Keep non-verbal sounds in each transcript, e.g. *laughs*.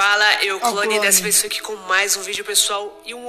fala, eu, Clone, dessa vez estou aqui com mais um vídeo, pessoal, e um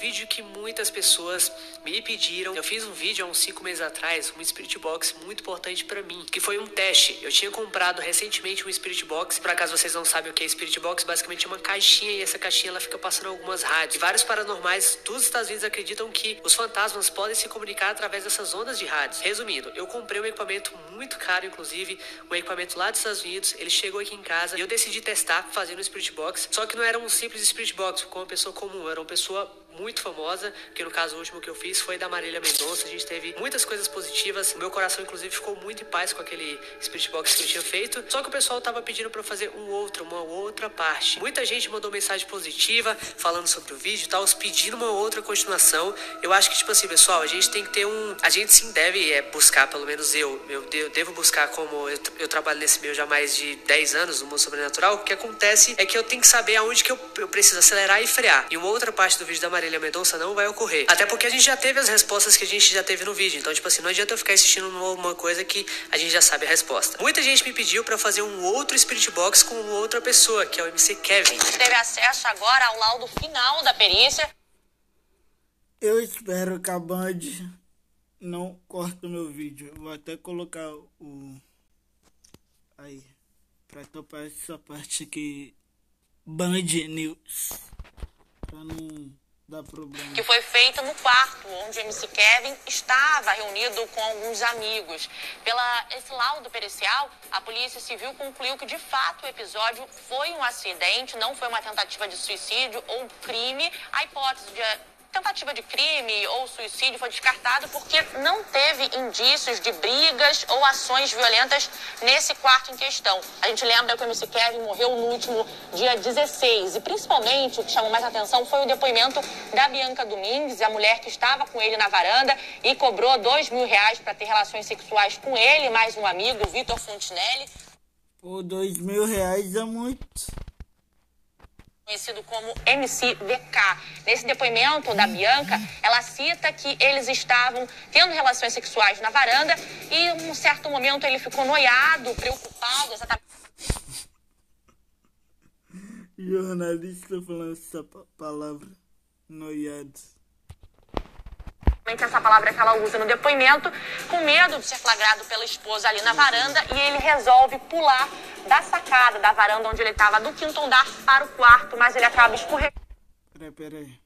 vídeo que muitas pessoas me pediram. Eu fiz um vídeo há uns 5 meses atrás, um Spirit Box muito importante para mim, que foi um teste. Eu tinha comprado recentemente um Spirit Box, por acaso vocês não sabem o que é Spirit Box, basicamente é uma caixinha e essa caixinha ela fica passando algumas rádios. E vários paranormais dos Estados Unidos acreditam que os fantasmas podem se comunicar através dessas ondas de rádios. Resumindo, eu comprei um equipamento muito caro, inclusive, um equipamento lá dos Estados Unidos, ele chegou aqui em casa e eu decidi testar fazendo um Spirit Box, só que não era um simples Spirit Box com uma pessoa comum, era uma pessoa muito famosa, que no caso o último que eu fiz foi da Marília Mendonça. A gente teve muitas coisas positivas. Meu coração, inclusive, ficou muito em paz com aquele Spirit Box que eu tinha feito. Só que o pessoal tava pedindo para fazer um outro, uma outra parte. Muita gente mandou mensagem positiva falando sobre o vídeo e tal, pedindo uma outra continuação. Eu acho que, tipo assim, pessoal, a gente tem que ter um. A gente sim deve é, buscar, pelo menos eu, eu, eu devo buscar como eu, eu, trabalho nesse meio já mais de 10 anos no mundo sobrenatural. O que acontece é que eu tenho que saber aonde que eu, eu preciso acelerar e frear. E uma outra parte do vídeo da Marília Marília Mendonça não vai ocorrer. Até porque a gente já teve as respostas que a gente já teve no vídeo. Então, tipo assim, não adianta eu ficar assistindo uma coisa que a gente já sabe a resposta. Muita gente me pediu para fazer um outro Spirit Box com outra pessoa, que é o MC Kevin. Teve acesso agora ao laudo final da perícia. Eu espero que a Band não corte o meu vídeo. vou até colocar o. Aí. Pra topar essa parte aqui. Band News. Pra não que foi feita no quarto onde o MC Kevin estava reunido com alguns amigos. Pela esse laudo pericial, a Polícia Civil concluiu que de fato o episódio foi um acidente, não foi uma tentativa de suicídio ou crime. A hipótese de tentativa de crime ou suicídio foi descartado porque não teve indícios de brigas ou ações violentas nesse quarto em questão. A gente lembra que o MC Kevin morreu no último dia 16 e principalmente o que chamou mais atenção foi o depoimento da Bianca Domingues, a mulher que estava com ele na varanda e cobrou dois mil reais para ter relações sexuais com ele, mais um amigo, Vitor Fontinelli. Pô, dois mil reais é muito conhecido como MCVK. Nesse depoimento da Bianca, ela cita que eles estavam tendo relações sexuais na varanda e em um certo momento ele ficou noiado, preocupado, exatamente. Jornalista falando essa palavra, noiado essa palavra que ela usa no depoimento, com medo de ser flagrado pela esposa ali na varanda, e ele resolve pular da sacada da varanda onde ele estava, do quinto andar para o quarto, mas ele acaba escorregando. Peraí, peraí.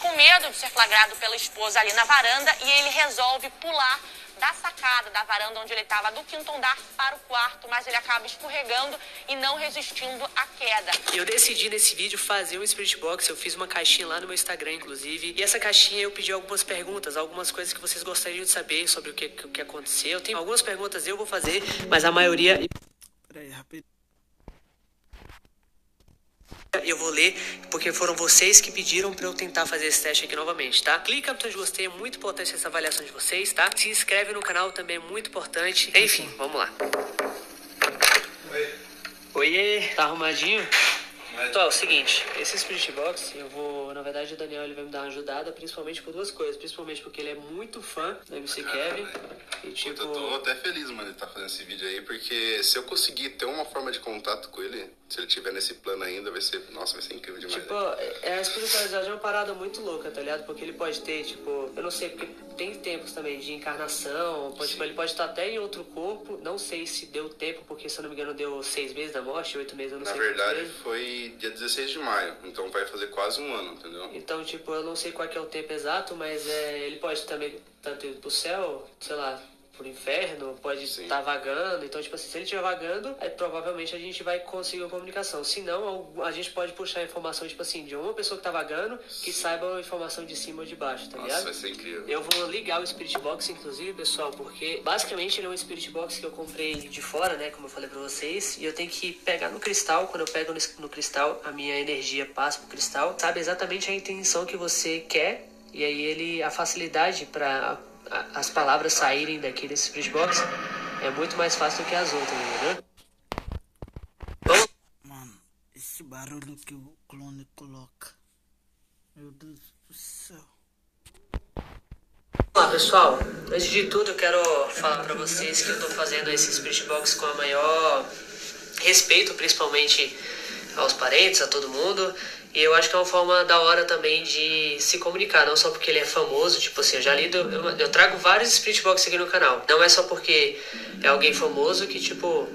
Com medo de ser flagrado pela esposa ali na varanda, e ele resolve pular da sacada da varanda onde ele estava, do quinto andar para o quarto, mas ele acaba escorregando e não resistindo à queda. Eu decidi nesse vídeo fazer um Spirit Box, eu fiz uma caixinha lá no meu Instagram, inclusive, e essa caixinha eu pedi algumas perguntas, algumas coisas que vocês gostariam de saber sobre o que, o que aconteceu. Tem algumas perguntas eu vou fazer, mas a maioria... Peraí, rapidinho. Eu vou ler porque foram vocês que pediram para eu tentar fazer esse teste aqui novamente, tá? Clica no botão de gostei, é muito importante essa avaliação de vocês, tá? Se inscreve no canal também é muito importante. Enfim, vamos lá. Oi. Oiê, tá arrumadinho? Então, é o seguinte, esse Spirit Box, eu vou, verdade, o Daniel ele vai me dar uma ajudada, principalmente por duas coisas. Principalmente porque ele é muito fã do MC Kevin. E, tipo... Eu tô até feliz, mano, de estar tá fazendo esse vídeo aí, porque se eu conseguir ter uma forma de contato com ele, se ele tiver nesse plano ainda, vai ser, nossa, vai ser incrível demais. Tipo, né? é, a espiritualidade é uma parada muito louca, tá ligado? Porque ele pode ter, tipo, eu não sei, porque tem tempos também de encarnação, pode, tipo, ele pode estar até em outro corpo, não sei se deu tempo, porque se eu não me engano deu seis meses da morte, oito meses, eu não Na sei. Na verdade, foi dia 16 de maio, então vai fazer quase um ano, entendeu? Então, tipo, eu não sei qual é o tempo exato, mas é, ele pode também tanto ir pro céu, sei lá, pro inferno, pode estar tá vagando. Então, tipo assim, se ele estiver vagando, aí provavelmente a gente vai conseguir uma comunicação. Se não, a gente pode puxar a informação, tipo assim, de uma pessoa que tá vagando, que saiba a informação de cima ou de baixo, tá Nossa, ligado? vai ser incrível. Eu vou ligar o Spirit Box, inclusive, pessoal, porque basicamente ele é um Spirit Box que eu comprei de fora, né, como eu falei pra vocês, e eu tenho que pegar no cristal, quando eu pego no, no cristal, a minha energia passa pro cristal, sabe exatamente a intenção que você quer, e aí ele, a facilidade para as palavras saírem daqui desse Box é muito mais fácil do que as outras, entendeu? Mano, esse barulho que o clone coloca. Meu Deus do céu. Olá pessoal, antes de tudo eu quero falar pra vocês que eu tô fazendo esse Spirit Box com a maior respeito principalmente aos parentes, a todo mundo. E eu acho que é uma forma da hora também de se comunicar, não só porque ele é famoso, tipo assim, eu já lido, eu, eu trago vários Box aqui no canal. Não é só porque é alguém famoso que, tipo,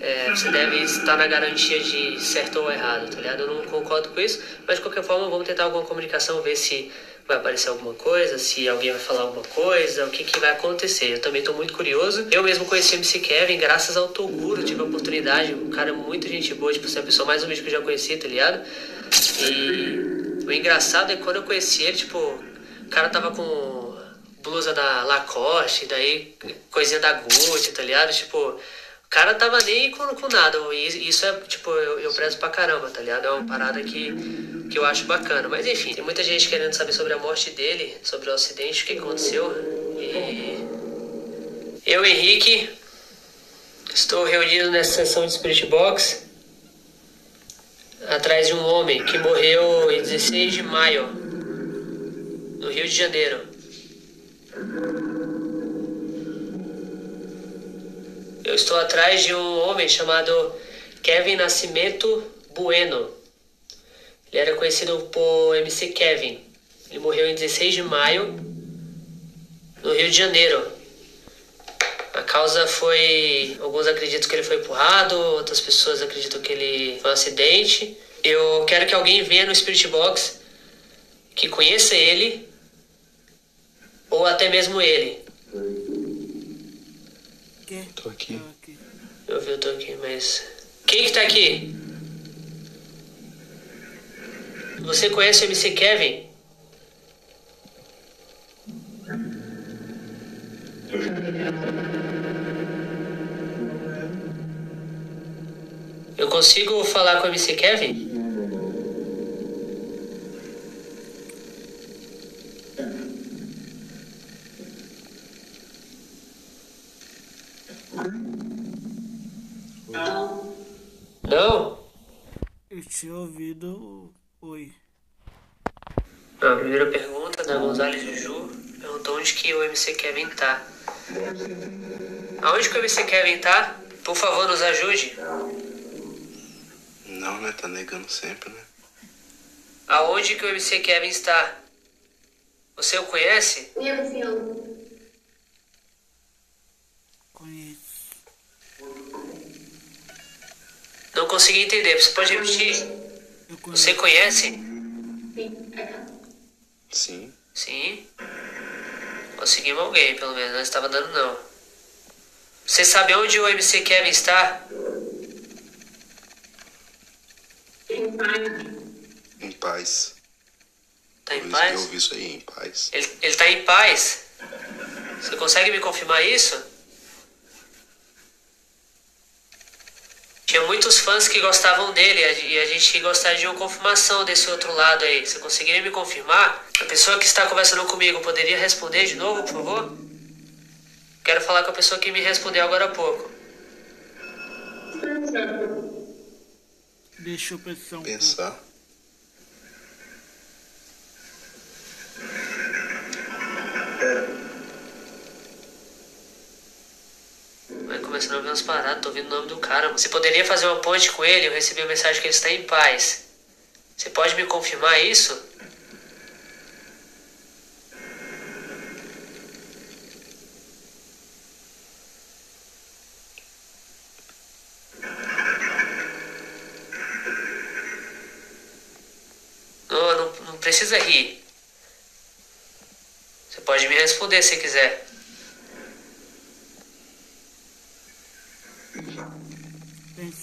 é, você deve estar na garantia de certo ou errado, tá ligado? Eu não concordo com isso, mas de qualquer forma vamos tentar alguma comunicação, ver se vai aparecer alguma coisa, se alguém vai falar alguma coisa, o que, que vai acontecer. Eu também estou muito curioso. Eu mesmo conheci o MC Kevin graças ao Toguro, tive a oportunidade, um cara muito gente boa, tipo, é a pessoa mais humilde que eu já conheci, tá ligado? E o engraçado é que quando eu conheci ele, tipo, o cara tava com blusa da Lacoste, daí coisinha da Gucci, tá ligado? Tipo, cara tava nem com, com nada. E isso é, tipo, eu, eu prezo pra caramba, tá ligado? É uma parada que que eu acho bacana. Mas enfim, tem muita gente querendo saber sobre a morte dele, sobre o acidente, o que aconteceu. E eu, Henrique, estou reunido nessa sessão de Spirit Box atrás de um homem que morreu em 16 de maio, no Rio de Janeiro. Eu estou atrás de um homem chamado Kevin Nascimento Bueno. Ele era conhecido por MC Kevin. Ele morreu em 16 de maio, no Rio de Janeiro. A causa foi. Alguns acreditam que ele foi empurrado, outras pessoas acreditam que ele foi um acidente. Eu quero que alguém venha no Spirit Box que conheça ele, ou até mesmo ele. Tô aqui. Eu vi, eu tô aqui, mas. Quem que tá aqui? Você conhece o MC Kevin? Eu consigo falar com o MC Kevin? Não? Eu tinha ouvido. A primeira pergunta da Gonzalez Juju perguntou onde que o MC Kevin tá. Aonde que o MC Kevin tá? Por favor, nos ajude. Não, né? Tá negando sempre, né? Aonde que o MC Kevin está? Você o conhece? Conheço. Não consegui entender. Você pode repetir? Você conhece? Sim. Sim. Conseguimos alguém, pelo menos. Não estava dando, não. Você sabe onde o MC Kevin está? Em paz. Tá em Eu paz? ouvi isso aí, em paz. Ele, ele tá em paz. Você consegue me confirmar isso? Tinha muitos fãs que gostavam dele e a gente gostaria de uma confirmação desse outro lado aí. Você conseguiria me confirmar? A pessoa que está conversando comigo poderia responder de novo, por favor? Quero falar com a pessoa que me respondeu agora há pouco. Deixa eu pensar um pouco. Pensar. Vai começando a ver umas paradas, tô ouvindo o nome do cara. Você poderia fazer uma ponte com ele? Eu recebi a mensagem que ele está em paz. Você pode me confirmar isso? Não, não, não precisa rir. Você pode me responder se quiser.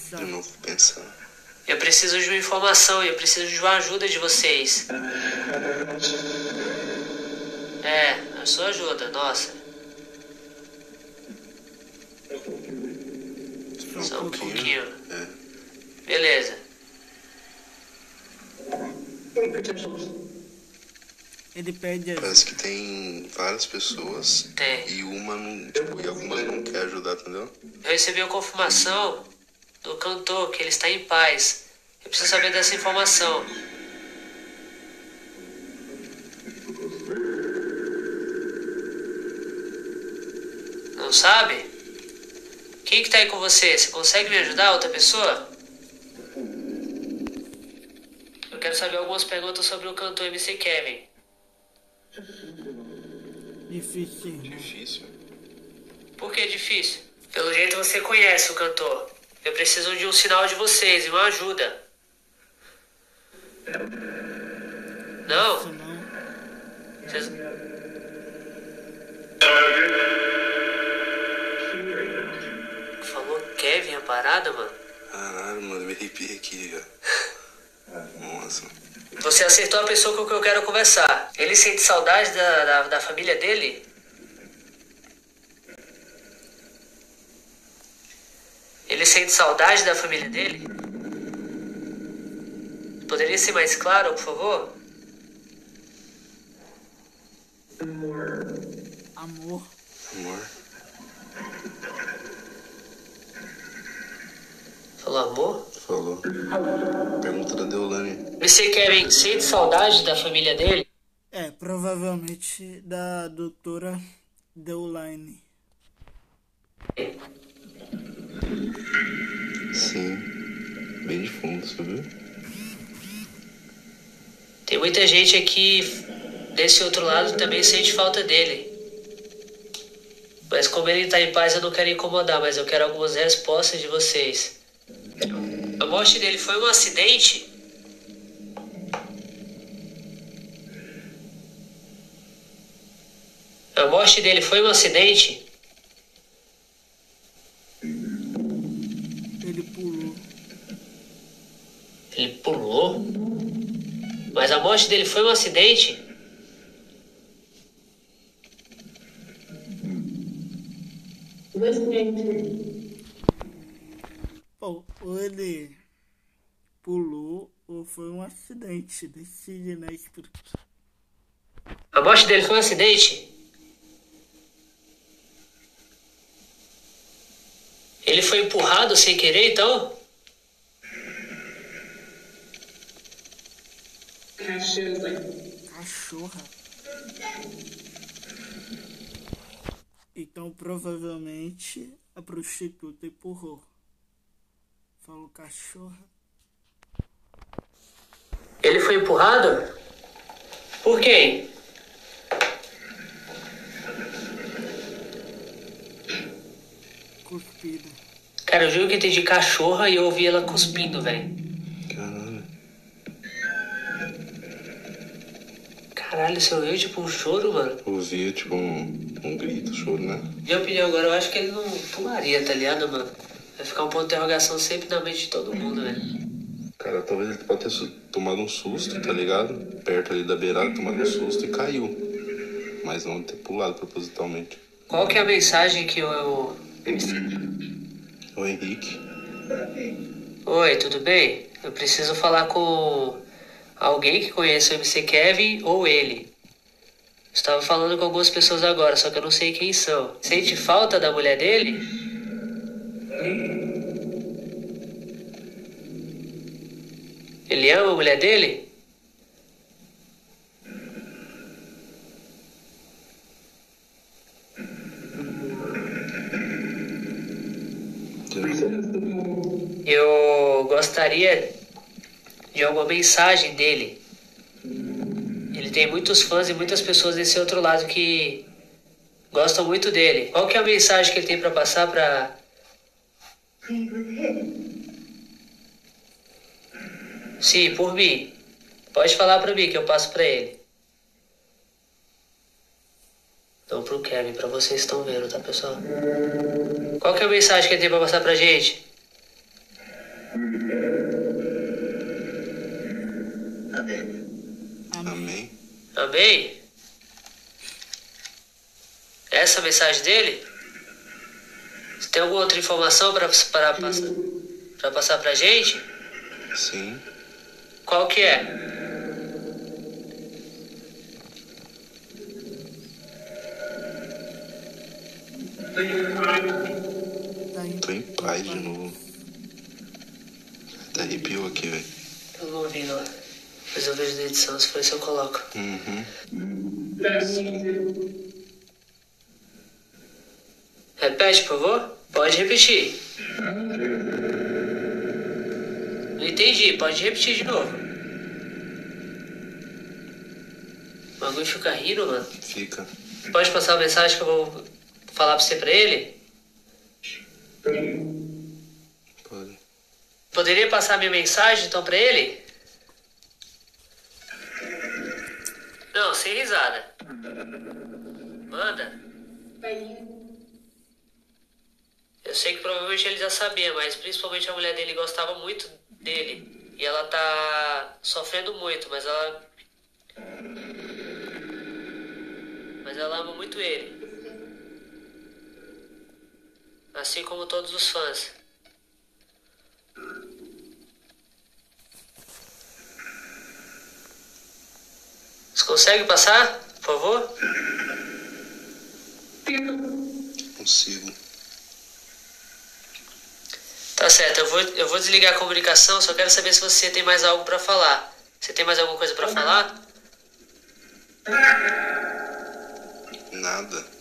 Pensar. De novo, pensar. Eu preciso de uma informação, eu preciso de uma ajuda de vocês. É, a sua ajuda, nossa. Só um pouquinho. É. Beleza. Ele pede ajuda. Parece que tem várias pessoas Tem. e uma não, tipo, e algumas não quer ajudar, entendeu? Eu recebi a confirmação do cantor que ele está em paz. Eu preciso saber dessa informação. Não sabe? Quem que tá aí com você? Você consegue me ajudar, outra pessoa? Eu quero saber algumas perguntas sobre o cantor MC Kevin. Difícil. Difícil. Por que difícil? Pelo jeito você conhece o cantor. Eu preciso de um sinal de vocês e uma ajuda. Não? Vocês... Falou Kevin a parada, mano? Caralho, mano, me arrepiei aqui, velho. *laughs* Nossa. Você acertou a pessoa com quem eu quero conversar. Ele sente saudade da, da, da família dele? Ele sente saudade da família dele? Poderia ser mais claro, por favor? amor. Amor. Falou amor? Falou. Pergunta da Deolane. Você Kevin sente saudade da família dele? É, provavelmente da doutora Deoline. Sim. Bem de fundo, você viu? Tem muita gente aqui desse outro lado também sente falta dele. Mas como ele tá em paz, eu não quero incomodar, mas eu quero algumas respostas de vocês. A morte dele foi um acidente? A morte dele foi um acidente? Ele pulou. Ele pulou? Mas a morte dele foi um acidente? Bom, ou ele pulou ou foi um acidente. Decide, né? A morte dele foi um acidente? Ele foi empurrado sem querer, então? Cachorra. Então provavelmente a prostituta empurrou. Falou cachorra. Ele foi empurrado? Por quem? Cuspida. Cara, eu juro que eu entendi cachorra e eu ouvi ela cuspindo, velho. Caralho. Caralho, você ouviu tipo um choro, mano? Ouvia, tipo, um, um grito, choro, né? Minha opinião agora, eu acho que ele não pularia, tá ligado, mano? Vai ficar um ponto de interrogação sempre na mente de todo mundo, velho. Cara, talvez ele pode ter tomado um susto, tá ligado? Perto ali da beirada, tomado um susto e caiu. Mas não ter pulado propositalmente. Qual que é a mensagem que eu... O Henrique. Oi, tudo bem? Eu preciso falar com alguém que conheça o MC Kevin ou ele. Estava falando com algumas pessoas agora, só que eu não sei quem são. Sente falta da mulher dele? Ele ama a mulher dele? Eu gostaria de alguma mensagem dele. Ele tem muitos fãs e muitas pessoas desse outro lado que gostam muito dele. Qual que é a mensagem que ele tem pra passar pra Sim, por mim. Pode falar pra mim que eu passo pra ele. Não pro Kevin, pra vocês que estão vendo, tá, pessoal? Qual que é a mensagem que ele tem pra passar pra gente? Amém. Amém? Essa é a mensagem dele? Você tem alguma outra informação para para passar para passar pra gente? Sim. Qual que é? Tô em paz de novo. Até arrepiou aqui, velho. Eu não ouvi, não. Mas eu vejo na edição, se for isso eu coloco. Uhum. Repete, por favor. Pode repetir. Não entendi, pode repetir de novo. O bagulho fica rindo, mano. Fica. Pode passar a mensagem que eu vou falar pra você pra ele? Pode. Poderia passar a minha mensagem então pra ele? Não, sem risada. Manda. Eu sei que provavelmente ele já sabia, mas principalmente a mulher dele gostava muito dele. E ela tá sofrendo muito, mas ela. Mas ela ama muito ele. Assim como todos os fãs. Você consegue passar, por favor? Consigo. Tá certo, eu vou, eu vou desligar a comunicação, só quero saber se você tem mais algo pra falar. Você tem mais alguma coisa pra falar? Nada.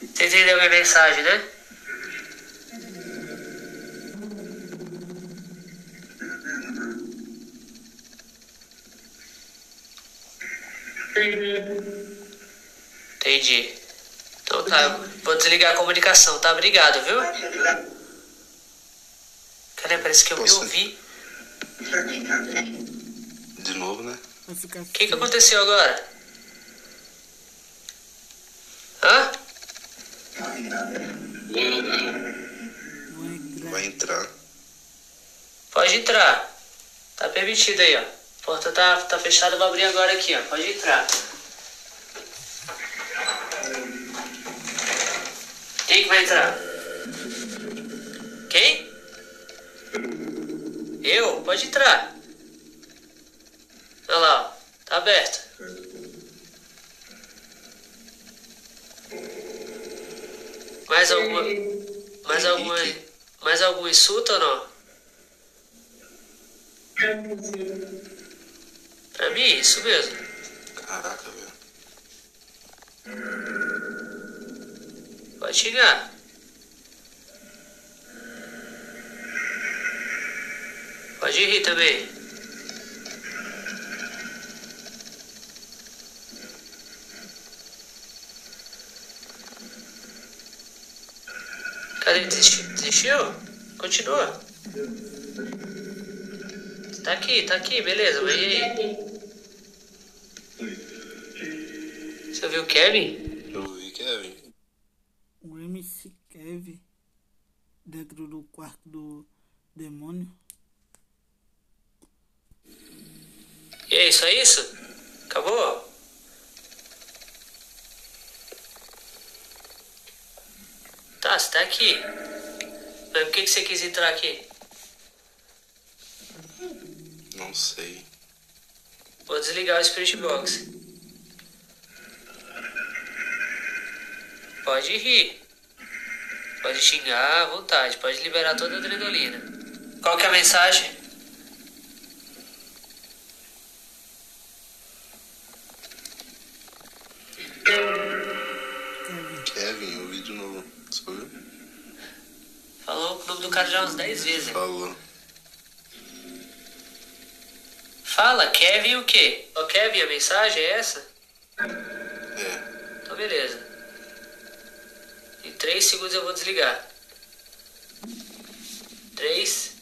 Você entendeu minha mensagem, né? Entendi. Então tá, eu vou desligar a comunicação, tá? Obrigado, viu? Cadê? Parece que eu me Posso? ouvi. De novo, né? O que, que aconteceu agora? Hã? Vou entrar. Vai entrar. Pode entrar. Tá permitido aí, ó. A porta tá, tá fechada, eu vou abrir agora aqui, ó. Pode entrar. Quem que vai entrar? Quem? Eu? Pode entrar. Olha lá, ó. Tá aberto. Mais alguma. Mais alguma. Mais algum insulto ou não? Pra mim, isso mesmo. Caraca, velho. Pode xingar. Pode rir também. Cadê? Desistiu? Desistiu? Continua. Tá aqui, tá aqui, beleza, mas e aí? Você ouviu o Kevin? Eu vi Kevin. O MC Kevin dentro do quarto do demônio. E aí, só isso? Acabou? Tá, você tá aqui. Mas por que, que você quis entrar aqui? Não sei. Vou desligar o Spirit Box. Pode rir. Pode xingar à vontade. Pode liberar toda a adrenalina. Qual que é a mensagem? Kevin, Kevin, eu vi de novo. Você ouviu? Falou o nome do cara já umas 10 vezes. hein? Falou. Fala, Kevin o quê? Ô Kevin, a mensagem é essa? É. Então beleza. Em 3 segundos eu vou desligar. 3,